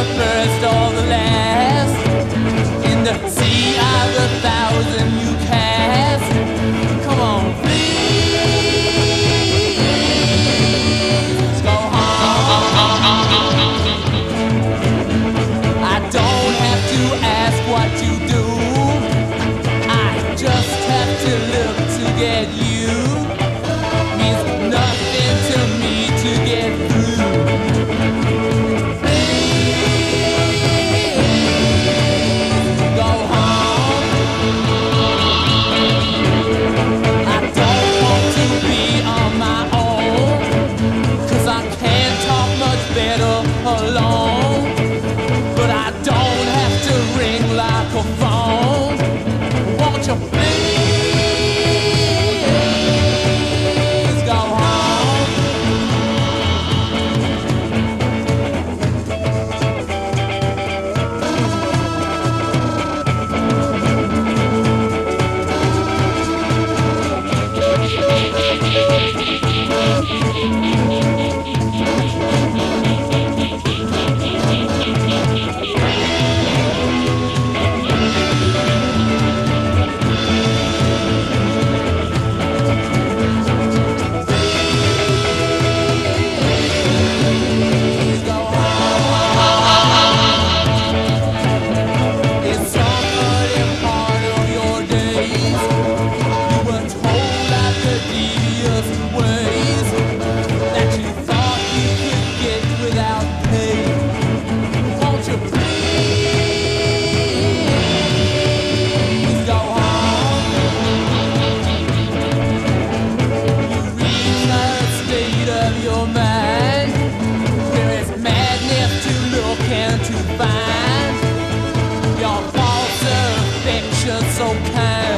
the first or the last. In the sea of the thousand you cast. Come on, please go home. I don't have to ask what you do. Alone. no.